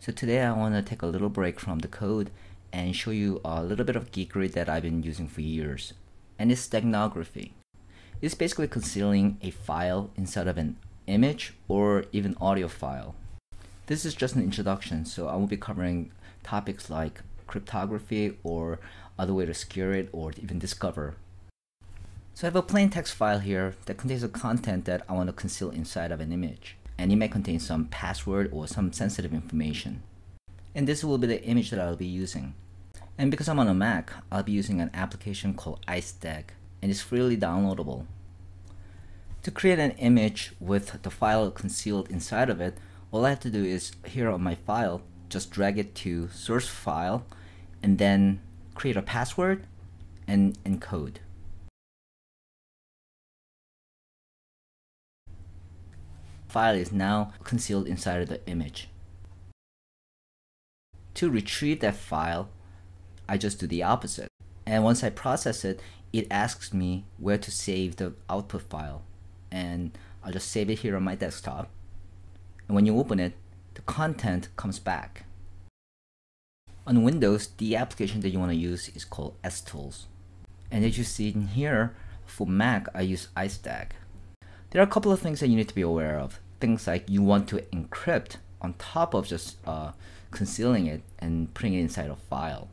So today I want to take a little break from the code and show you a little bit of geekery that I've been using for years. And it's steganography. It's basically concealing a file inside of an image or even audio file. This is just an introduction, so I won't be covering topics like cryptography or other way to secure it or even discover. So I have a plain text file here that contains the content that I want to conceal inside of an image and it may contain some password or some sensitive information. And this will be the image that I'll be using. And because I'm on a Mac, I'll be using an application called iSteg, and it's freely downloadable. To create an image with the file concealed inside of it, all I have to do is here on my file, just drag it to source file, and then create a password and encode. File is now concealed inside of the image. To retrieve that file, I just do the opposite. And once I process it, it asks me where to save the output file. And I'll just save it here on my desktop. And when you open it, the content comes back. On Windows, the application that you want to use is called S Tools, And as you see in here, for Mac, I use iSteg. There are a couple of things that you need to be aware of things like you want to encrypt on top of just uh, concealing it and putting it inside a file.